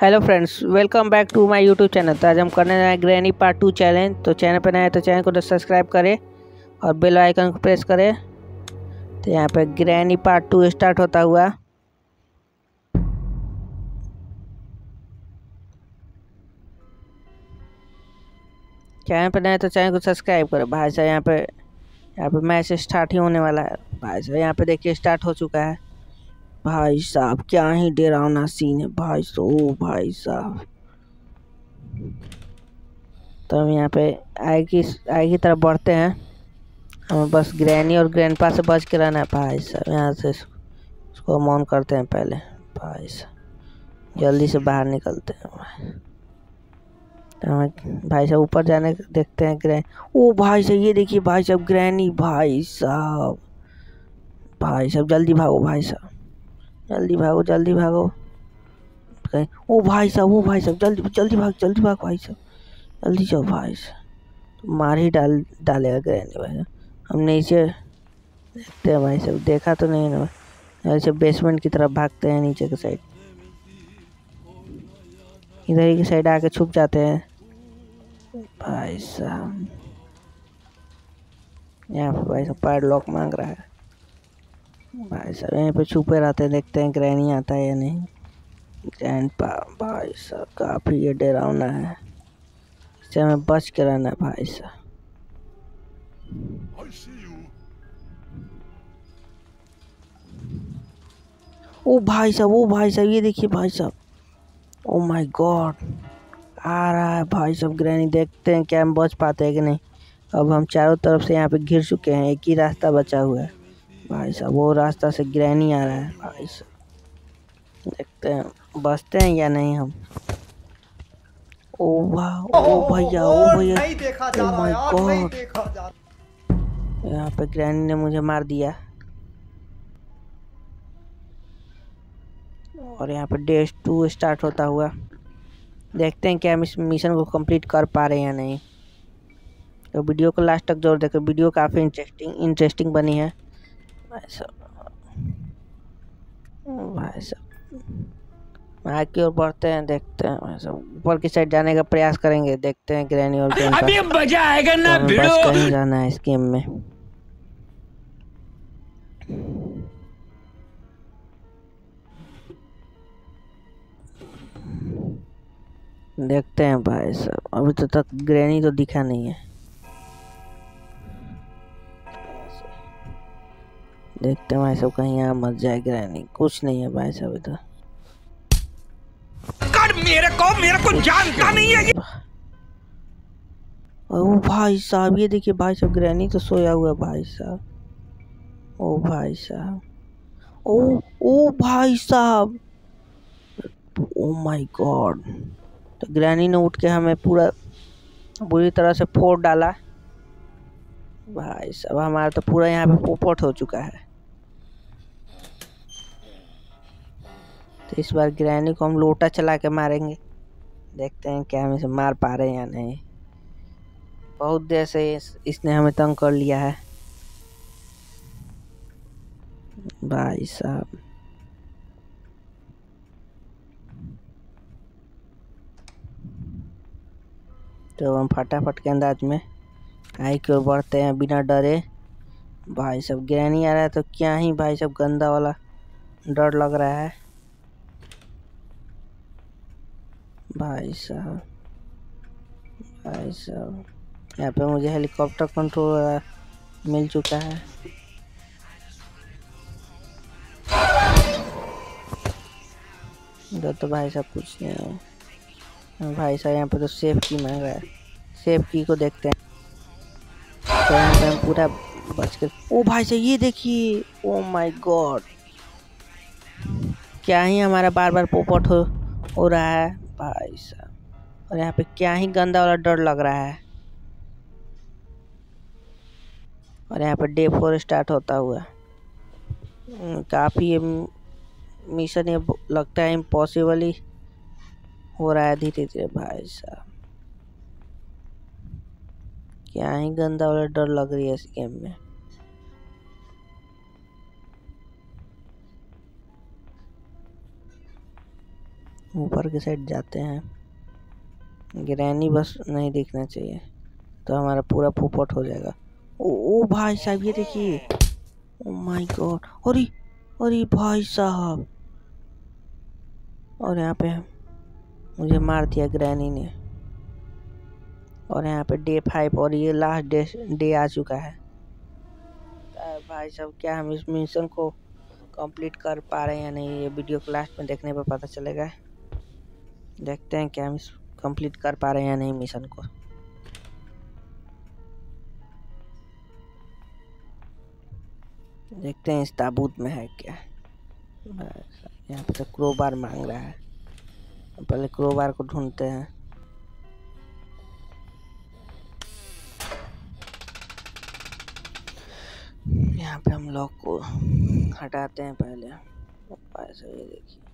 Hello friends welcome back to my YouTube channel तो आज हम करने जा रहे हैं ग्रैनी पार्ट टू चैलेंज तो चैनल पर नए तो चैनल को सब्सक्राइब करें और बेल आइकन को प्रेस करें। तो यहाँ पे ग्रैनी पार्ट टू स्टार्ट होता हुआ। चैनल पर नए तो चैनल को सब्सक्राइब करें। भाई साहब, यहाँ पे यहाँ पे मैच स्टार्ट ही होने वाला है। भाई साहब, यहाँ पे देखिए स्टार्ट हो चुका है। भाई साहब, क्या ही डरावना सीन है भाई सो भाई साहब। तो हम यहाँ पे आगे की आगे की तरफ़ बढ़ते हैं। हमें बस ग्रैनी और ग्रैंडपा से बच के रहना है। भाई साहब, यहाँ से उसको हम ऑन करते हैं पहले। भाई साहब, जल्दी से बाहर निकलते हैं तो हमें भाई साहब ऊपर जाने देखते हैं ग्रैन ओ भाई साहब, ये देखिए भाई साहब ग्रैनी भाई साहब। भाई साहब, जल्दी भागो भाई साहब। जल्दी भागो जल्दी भागो। कहीं, ओ भाई साहब, ओ भाई साहब, जल्दी जल्दी भाग जल्दी भाग भाई साहब। जल्दी जाओ भाई साहब। तो मार ही डाल, डालेगा ग्रैनी भाई। हम नीचे देखते हैं भाई साहब, देखा तो नहीं ना ऐसे बेसमेंट की तरफ़ भागते हैं नीचे के साइड इधर ही की साइड आके छुप जाते हैं। भाई साहब। यहाँ पर भाई साहब पैड लॉक मांग रहा है। भाई साहब यहीं पे छुपे रहते हैं देखते हैं ग्रैनी आता है या नहीं। ग्रैंड पा भाई साहब काफ़ी ये डरावना है। इससे हमें बच के रहना है भाई साहब। ओ भाई साहब ओ भाई साहब ये देखिए भाई साहब। ओ माय गॉड आ रहा है भाई साहब ग्रैनी देखते हैं क्या हम बच पाते हैं कि नहीं। अब हम चारों तरफ़ से यहाँ पे घिर चुके हैं एक ही रास्ता बचा हुआ है। भाई साहब वो रास्ता से ग्रैनी आ रहा है भाई साहब। देखते हैं बचते हैं या नहीं हम? ओ वाह ओ भैया ओ भैया। ओ माय गॉड यहाँ पे ग्रैनी ने मुझे मार दिया। और यहाँ पे डे टू स्टार्ट होता हुआ। देखते हैं क्या हम इस मिशन को कंप्लीट कर पा रहे हैं या नहीं। तो वीडियो को लास्ट तक ज़रूर देखें वीडियो काफ़ी इंटरेस्टिंग इंटरेस्टिंग बनी है। भाई साहब भाई साहब आगे की ओर बढ़ते हैं देखते हैं भाई साहब ऊपर की साइड जाने का प्रयास करेंगे देखते हैं ग्रैनी और अभी मज़ा आएगा ना भिड़ो कहीं जाना है इस गेम में। देखते हैं भाई साहब अभी तो तक ग्रैनी तो दिखा नहीं है। देखते हैं भाई साहब कहीं यहाँ मत जाए ग्रैनी कुछ नहीं है भाई साहब इधर। मेरे को मेरे को जानता नहीं है ओ भाई साहब ये देखिए भाई साहब ग्रैनी तो सोया हुआ है भाई साहब। ओ भाई साहब। ओ ओ भाई साहब। ओ माय गॉड तो ग्रैनी ने उठ के हमें पूरा बुरी तरह से फोड़ डाला। भाई साहब हमारा तो पूरा यहाँ पे पोपट हो चुका है। इस बार ग्रैनी को हम लोटा चला के मारेंगे। देखते हैं क्या हम इसे मार पा रहे हैं या नहीं। बहुत देर से इस, इसने हमें तंग कर लिया है। भाई साहब। तो हम फटाफट के अंदाज में आई की ओर बढ़ते हैं बिना डरे। भाई साहब ग्रैनी आ रहा है तो क्या ही भाई सब गंदा वाला डर लग रहा है। भाई साहब भाई साहब। यहाँ पे मुझे हेलीकॉप्टर कंट्रोल मिल चुका है। इधर तो भाई साहब कुछ नहीं है। भाई साहब, यहाँ पे तो सेफ़ की मांग रहा है। सेफ़ की को देखते हैं। तो यहाँ पे हम पूरा बच कर ओ भाई साहब, ये देखिए। ओ माय गॉड क्या ही हमारा बार बार पोपट हो हो रहा है। भाई साहब। और यहाँ पे क्या ही गंदा वाला डर लग रहा है। और यहाँ पे डे फोर स्टार्ट होता हुआ। काफ़ी मिशन ये लगता है इम्पॉसिबल ही हो रहा है धीरे धीरे भाई साहब। क्या ही गंदा वाला डर लग रही है इस गेम में। ऊपर के साइड जाते हैं। ग्रैनी बस नहीं दिखना चाहिए तो हमारा पूरा फूपट हो जाएगा। ओ ओ भाई साहब, ये देखिए। ओ माय गॉड, अरे अरे भाई साहब। और यहाँ पे मुझे मार दिया ग्रैनी ने। और यहाँ पे डे फाइव, और ये लास्ट डे डे आ चुका है। भाई साहब, क्या हम इस मिशन को कंप्लीट कर पा रहे हैं या नहीं, ये वीडियो को लास्ट में देखने पर पता चलेगा। देखते हैं क्या हम कंप्लीट कर पा रहे हैं या नहीं मिशन को। देखते हैं इस ताबूत में है क्या। यहाँ पे तो क्रोबार मांग रहा है। पहले क्रोबार को ढूंढते हैं। यहाँ पे हम लोग को हटाते हैं पहले। ऐसा ये देखिए।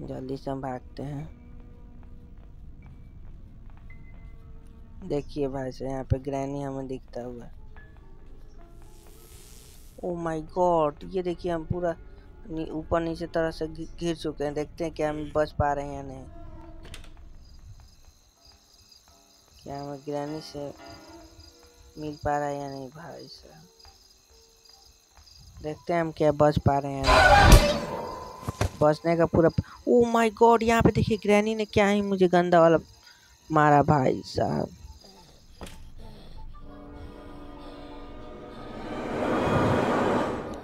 जल्दी से हम भागते हैं। देखिए भाई से यहाँ पे ग्रैनी हमें दिखता हुआ ओ माय गॉड ये देखिए हम पूरा ऊपर नी, नीचे तरह से घिर चुके हैं। देखते हैं क्या हम बच पा रहे हैं या नहीं। क्या हमें ग्रैनी से मिल पा रहा है या नहीं भाई साहब? देखते हैं हम क्या बच पा रहे हैं बचने का पूरा ओ माय गॉड, यहाँ पे देखिए ग्रैनी ने क्या ही मुझे गंदा वाला मारा भाई साहब।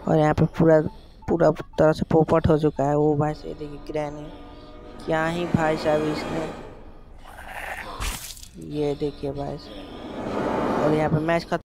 और यहाँ पे पूरा पूरा तरह से पोपट हो चुका है। वो भाई से देखिए ग्रैनी, क्या ही भाई साहब इसने। ये देखिए भाई और यहाँ पे मैच खत्म